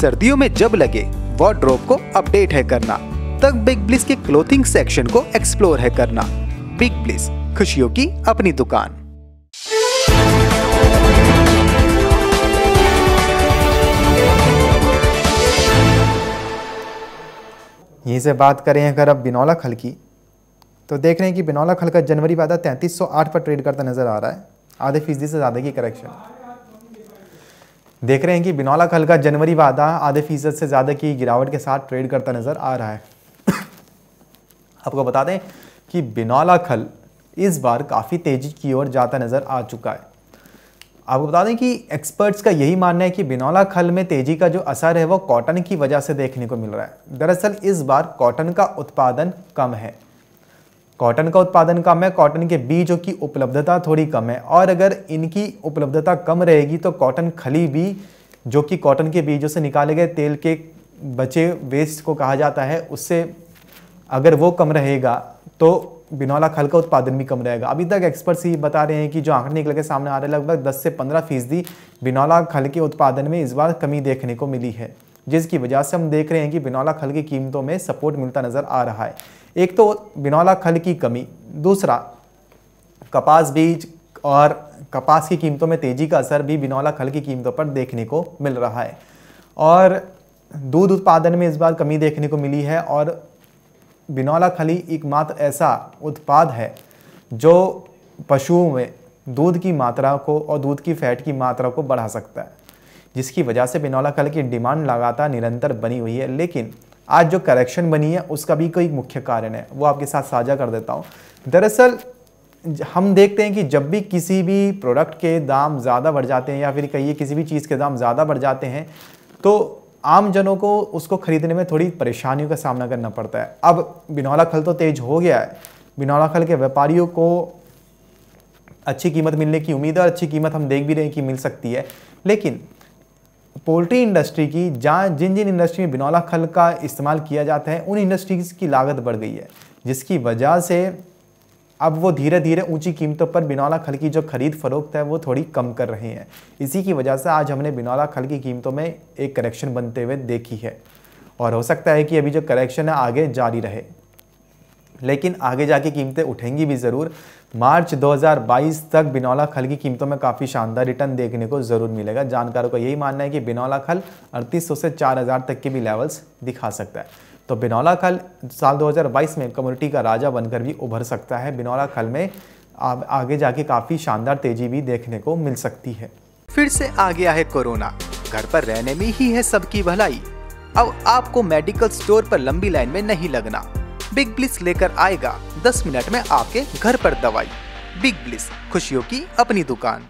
सर्दियों में जब लगे वार्डरोब को अपडेट है करना। तब बिग ब्लिस के क्लोथिंग सेक्शन को एक्सप्लोर है करना। बिग ब्लिस खुशियों की अपनी दुकान। यहीं से बात करें अगर अब बिनौला खल की तो देख रहे हैं कि बिनौला खल का जनवरी वादा तैंतीस सौ आठ पर ट्रेड करता नज़र आ रहा है। आधे फ़ीसदी से ज़्यादा की करेक्शन देख रहे हैं कि बिनौला खल का जनवरी वादा आधे फ़ीसद से ज़्यादा की गिरावट के साथ ट्रेड करता नज़र आ रहा है। आपको बता दें कि बिनौला खल इस बार काफ़ी तेज़ी की ओर जाता नज़र आ चुका है। आपको बता दें कि एक्सपर्ट्स का यही मानना है कि बिनौला खल में तेज़ी का जो असर है, वो कॉटन की वजह से देखने को मिल रहा है। दरअसल इस बार कॉटन का उत्पादन कम है। कॉटन का उत्पादन कम है कॉटन के बीजों की उपलब्धता थोड़ी कम है। और अगर इनकी उपलब्धता कम रहेगी तो कॉटन खली भी, जो कि कॉटन के बीजों से निकाले गए तेल के बचे वेस्ट को कहा जाता है, उससे अगर वो कम रहेगा तो बिनौला खल का उत्पादन भी कम रहेगा। अभी तक एक्सपर्ट्स ही बता रहे हैं कि जो आंकड़े निकल के सामने आ रहे हैं, लगभग 10 से 15 फ़ीसदी बिनौला खल के उत्पादन में इस बार कमी देखने को मिली है, जिसकी वजह से हम देख रहे हैं कि बिनौला खल की कीमतों में सपोर्ट मिलता नज़र आ रहा है। एक तो बिनौला खल की कमी, दूसरा, कपास बीज और कपास की कीमतों में तेज़ी का असर भी बिनौला खल की कीमतों पर देखने को मिल रहा है। और दूध उत्पादन में इस बार कमी देखने को मिली है और बिनौला खली एकमात्र ऐसा उत्पाद है जो पशुओं में दूध की मात्रा को और दूध की फैट की मात्रा को बढ़ा सकता है, जिसकी वजह से बिनौला खल की डिमांड लगातार निरंतर बनी हुई है। लेकिन आज जो करेक्शन बनी है, उसका भी कोई मुख्य कारण है। वो आपके साथ साझा कर देता हूँ। दरअसल, हम देखते हैं कि जब भी किसी भी प्रोडक्ट के दाम ज़्यादा बढ़ जाते हैं या फिर कहिए किसी भी चीज़ के दाम ज़्यादा बढ़ जाते हैं तो आम जनों को उसको खरीदने में थोड़ी परेशानियों का सामना करना पड़ता है। अब बिनौला खल तो तेज हो गया है। बिनौला खल के व्यापारियों को अच्छी कीमत मिलने की उम्मीद है और अच्छी कीमत हम देख भी रहे हैं कि मिल सकती है। लेकिन पोल्ट्री इंडस्ट्री की, जहाँ जिन जिन इंडस्ट्री में बिनौला खल का इस्तेमाल किया जाता है, उन इंडस्ट्रीज़ की लागत बढ़ गई है, जिसकी वजह से अब वो धीरे धीरे ऊँची कीमतों पर बिनौला खल की जो खरीद फरोख्त है, वो थोड़ी कम कर रहे हैं। इसी की वजह से आज हमने बिनौला खल की कीमतों में एक करेक्शन बनते हुए देखी है। और हो सकता है कि अभी जो करेक्शन है, आगे जारी रहे। लेकिन आगे जाके कीमतें उठेंगी भी ज़रूर। मार्च 2022 तक बिनौला खल की कीमतों में काफ़ी शानदार रिटर्न देखने को ज़रूर मिलेगा। जानकारों का यही मानना है कि बिनौला खल अड़तीस से 4000 तक के भी लेवल्स दिखा सकता है। तो बिनौला खल साल 2022 में कम्युनिटी का राजा बनकर भी उभर सकता है। बिनौला खल में आगे जाके काफ़ी शानदार तेज़ी भी देखने को मिल सकती है। फिर से आ गया है कोरोना। घर पर रहने में ही है सबकी भलाई। अब आपको मेडिकल स्टोर पर लंबी लाइन में नहीं लगना। बिग ब्लिस लेकर आएगा। 10 मिनट में आपके घर पर दवाई। बिग ब्लिस, खुशियों की अपनी दुकान।